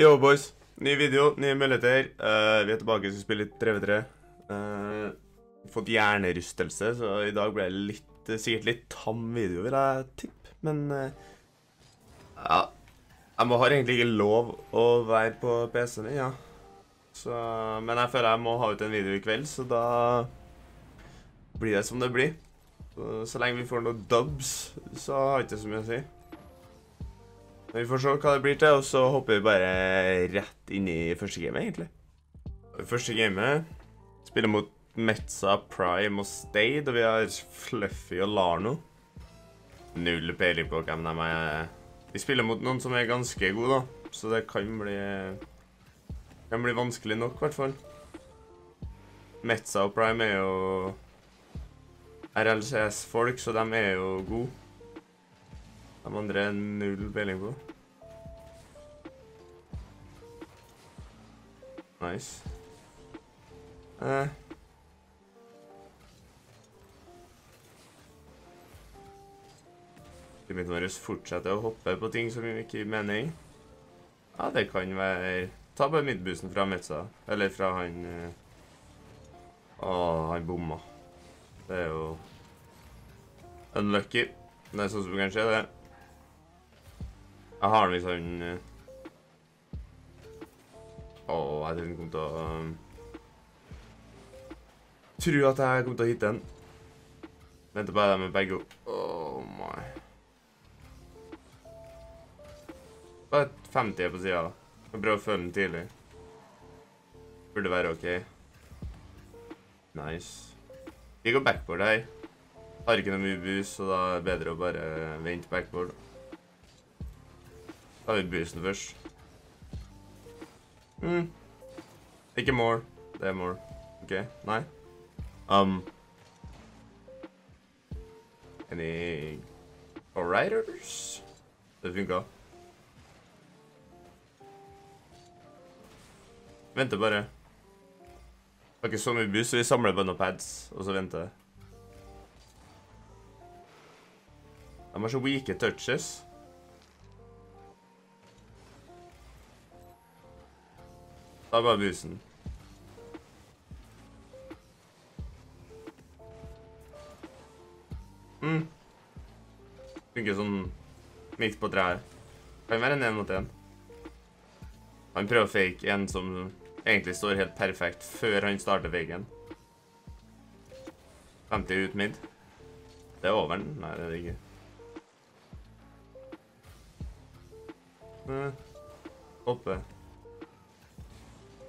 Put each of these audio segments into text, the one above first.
Yo, boys. Ny video, nye muligheter. Uh, vi er tilbake og skal spille litt 3v3. Uh, fått hjernerystelse, så i dag ble det litt, sikkert litt tam video, vil jeg tippe. Men uh, ja Jeg må, har egentlig ikke lov å være på PC-en min, ja. Så, men jeg føler jeg må ha ut en video i kveld, så da blir det som det blir. Så, så lenge vi får noen dubs, så har jeg ikke så mye å si. Vi får se hva det blir til, og så hopper vi bare rett inn i første game, egentlig. Første game spiller mot Metza, Prime og Stade, og vi har Fluffy og Larno. Null peiling på hvem de er. Vi spiller mot noen som er ganske gode, da, så det kan bli kan bli vanskelig nok, i hvert. Metza og Prime er jo RLCS-folk, så de er jo gode. De andre er null peiling på. Nice. Eh. Teamet vårt fortsetter å hoppe på ting som vi ikke gir mening. Ja, det kan være Ta bare midtbussen fra Metza. Eller fra han eh... Å, han bomma. Det er jo unlucky. Det er sånn som kan skje, det. Jeg har eh... Å, jeg tror den kommer til å um... Tror at jeg kommer til å hitte den. Venter bare med begge Oh my. Bare 50 på sida. Prøv å følge den tidlig. Burde være OK. Nice. Vi går backboard her. Har ikke noe mye boost, så da er det bedre å bare vente backboard. Tar vi boosten først. Mm. Ikke more. Det er more. OK. Nei. Um. Any riders? Det funka. Venter bare. Har ikke så mye boost, så vi samler bare noen pads, og så venter. De har så weake touches. Ta bare boosten. Mm. Funker sånn midt på treet. Kan være en én mot én. Han prøver å fake en som egentlig står helt perfekt før han starter faken. 50 ut midd. Det er over den. Nei, det er det ikke. Eh, Hoppe.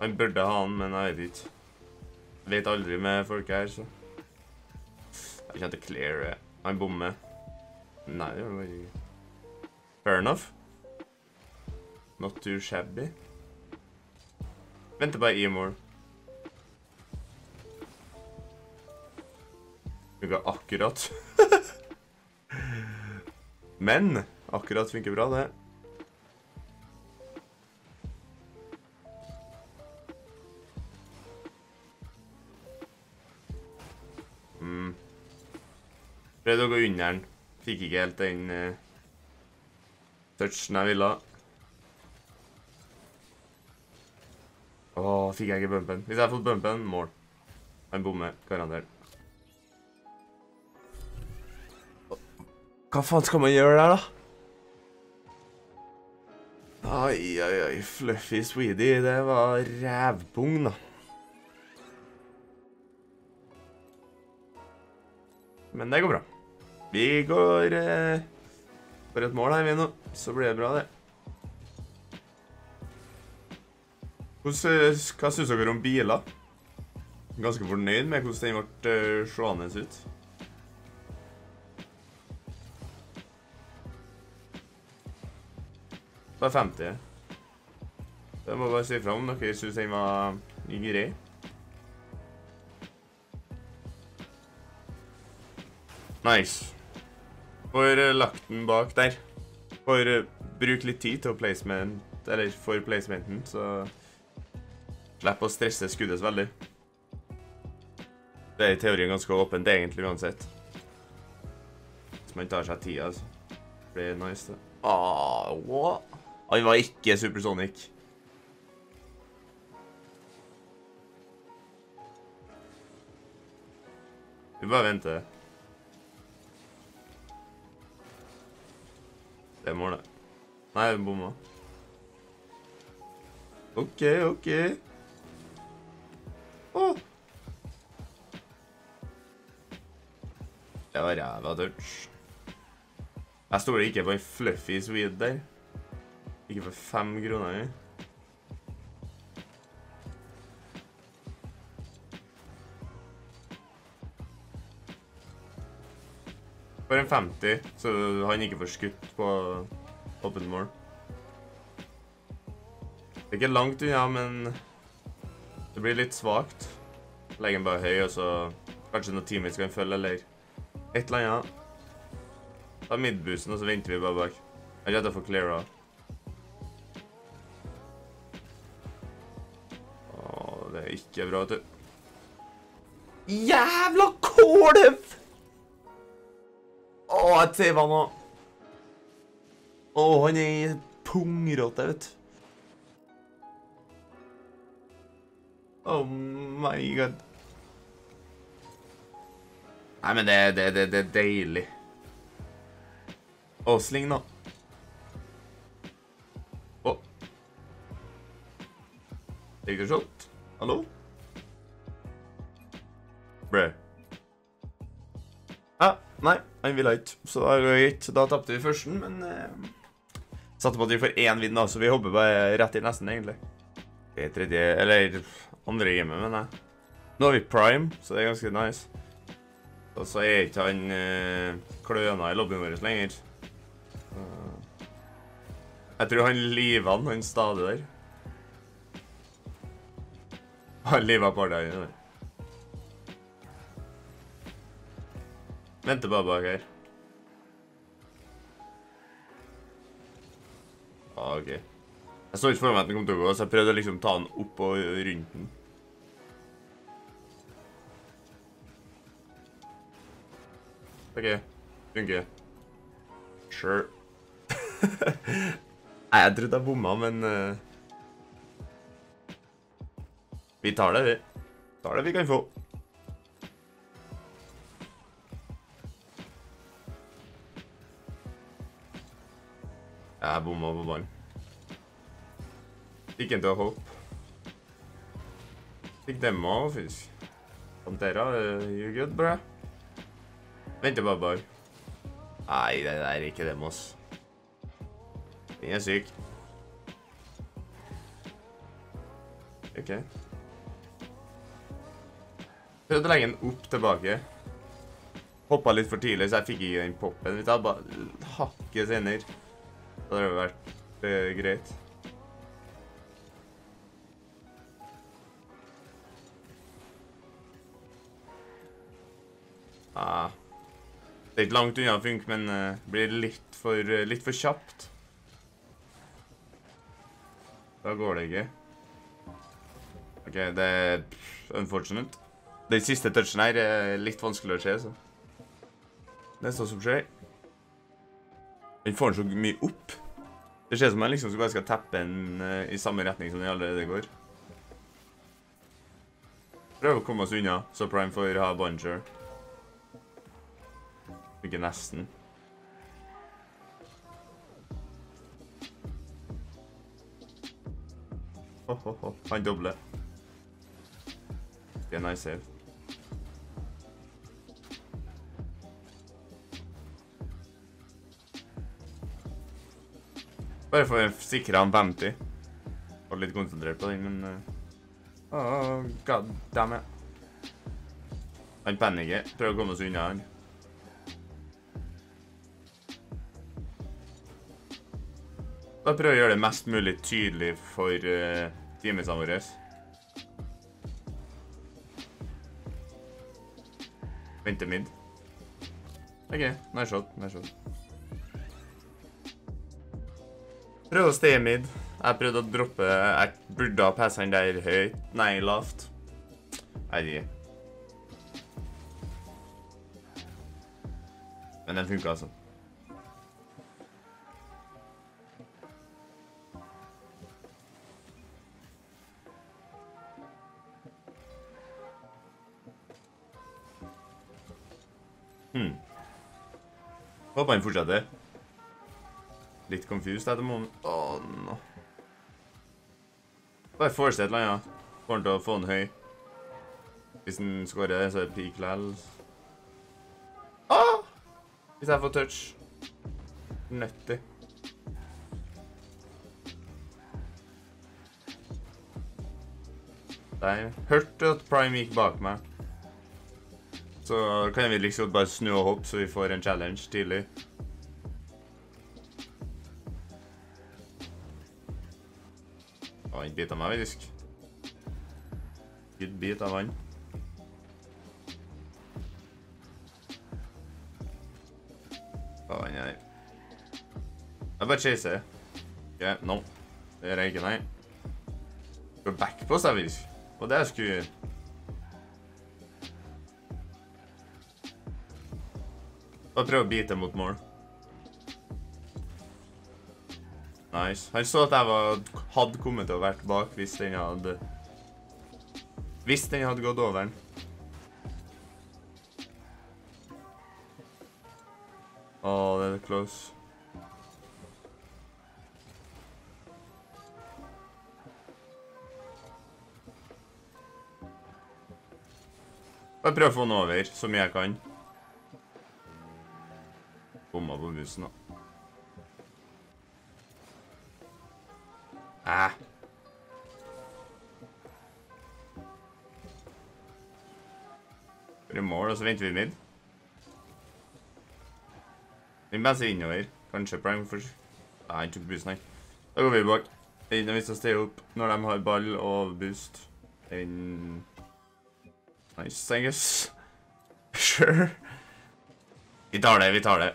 Han burde ha han, men jeg vet ikke. Vet aldri med folk her, så Jeg kommer til å cleare. Han bommer. Nei, det var ikke Fair enough. Not too shabby. Venter bare E-more. Funka akkurat. Men akkurat funker bra, det. Prøvde å gå under den. Fikk ikke helt den uh, touchen jeg ville. Åh, fikk jeg ikke bumpen. Hvis jeg hadde fått bumpen, mål. Han bommer, garantert. Hva faen skal man gjøre der, da? Oi, oi, oi. Fluffy Sweetie, det var rævpung, da. Men det går bra. Vi går eh, for et mål her, vi nå. Så blir det bra, det. Hvordan, hva syns dere om biler? Ganske fornøyd med hvordan den ble uh, seende ut. Det er 50. Jeg må bare si fra om dere syns den var grei. Nice. Får eh, lagt den bak der. Får eh, bruke litt tid til å placement, eller for placementen, så Slipp å stresse skuddet så veldig. Det er i teorien ganske åpent det egentlig uansett. Hvis man tar seg tid, altså. Det blir nice, det. Ah, what? Han var ikke Supersonic. Vi bare venter. Det er målet. Nei, jeg bomma. OK, OK. Åh. Det var ræva touch. Jeg stoler ikke på en fluffy swede der. Ikke for fem kroner. engang. 50, så han ikke får skutt på open mål. Det er ikke langt unna, men det blir litt svakt. Legger den bare høy, og så kanskje noen teammates kan følge, eller et eller annet. Ta midbussen, og så venter vi bare bak. Jeg er redd får cleara. Å, det er ikke bra, vet du. Jævla kålev! Å, jeg han nå. Å, han er pungråte, vet du. Oh my god. Nei, men det, det, det, det er deilig. Åh, sling nå. Å. Take a shot. Hallo? Brø. Ja, nei, han ville ikke. Så da, går det ikke. da tapte vi førsten, men eh, Satte på at vi får én vinn, da, så vi hopper bare rett i nesten, egentlig. Det er tredje Eller andre gamet, mener jeg. Nå har vi prime, så det er ganske nice. Og så er ikke han eh, kløna i lobbyen vår lenger. Eh, jeg tror han liva han, stadig der. Han liva deg. der. Venter bare bak her. Ah, OK. Jeg så ikke for meg at den kom til å gå, så jeg prøvde å liksom ta den opp og rundt den. OK. Funker. Sure. Nei, jeg trodde jeg bomma, men eh, Vi tar det, vi. Tar det vi kan få. Jeg bomma på ballen. Fikk en til å hoppe. Fikk demma og fisk. Pantera, uh, you good, bro? Venter bare bare. Nei, det der er ikke dem, ass. Den er syk. OK. Prøvde å legge den opp tilbake. Hoppa litt for tidlig, så jeg fikk ikke den poppen. Vi tar bare hakket senere, så hadde det vært uh, greit. Ah. Det er ikke langt unna funk, men uh, blir litt for, uh, litt for kjapt. Da går det ikke. OK, det er unfortunate. Den siste touchen her er litt vanskelig å se, så. Neste som skjer. Den får den så mye opp. Det ser ut som jeg liksom bare skal tappe den uh, i samme retning som den allerede går. Prøv å komme oss unna, så Prime får ha Bunger. Ikke nesten. Han dobler. Det er nice save. Bare for å sikre han 50. Var litt konsentrert på den, men oh, God damn it. Han panikker. Prøver å komme oss unna han. Da prøver å gjøre det mest mulig tydelig for uh, teamene våre. Vente mid. OK, nice shot. Nice shot. Prøv å stay mid. Jeg prøvde å droppe Jeg burde ha passa den der høyt. Nei, lavt. Jeg vet ikke. Men den funka, altså. Hmm. Håper han fortsetter. Litt confused etter moment. Åh, no. Bare fortsett eller annet. Får han til å få den høy. Hvis han skårer, så er det peak lel. Ah! Hvis jeg får touch. Nøttig. Der. Hørte at Prime gikk bak meg. Så kan vi liksom bare snu og hoppe, så vi får en challenge tidlig. Å, en bit av meg, faktisk. Good bit av vann. Å, nei. Jeg bare chaser. Ok, no. Det gjør jeg ikke, nei. Går back på seg, faktisk. Og det skulle Bare prøve å bite mot mål. Nice. Han så at jeg var, hadde kommet til å vært bak hvis den hadde Hvis den hadde gått over den. Å, det er close. Bare prøv å få den over så mye jeg kan. Bomma på bussen, da. Og så venter vi mid. Den benser innover. Kanskje prime for... Nei, han tok bussen nei. Da går vi bak. Det er ikke noe vits å opp når de har ball og boost. Den... Nice, I guess. Sure. Vi tar det, vi tar det.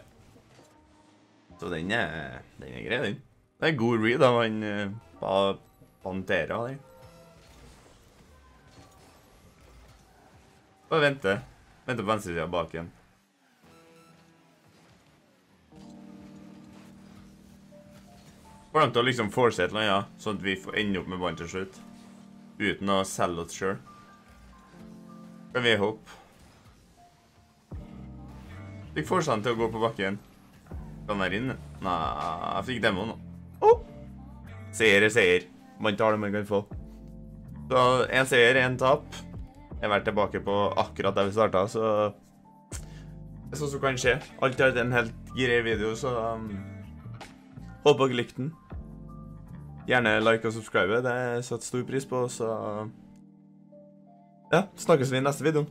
Så den er, den er grei, den. Det er god read av han uh, Pantera der. Bare vente. Vente på venstresida bak igjen. Får dem til å liksom force et eller annet, ja, sånn at vi får ende opp med vann til slutt. Uten å selge oss sjøl. Kan vi hoppe? Fikk forstand til å gå på bakken. Kan være inne. Nei, jeg fikk demo nå. Oh! Seier er seier. Man tar det man kan få. Så en seier, en tap. Jeg vært tilbake på akkurat der vi starta, så Det er som kan skje. Alt hatt en helt grei video, så um, Håper dere likte den. Gjerne like og subscribe. Det setter stor pris på, så ja, snakkes vi i neste video.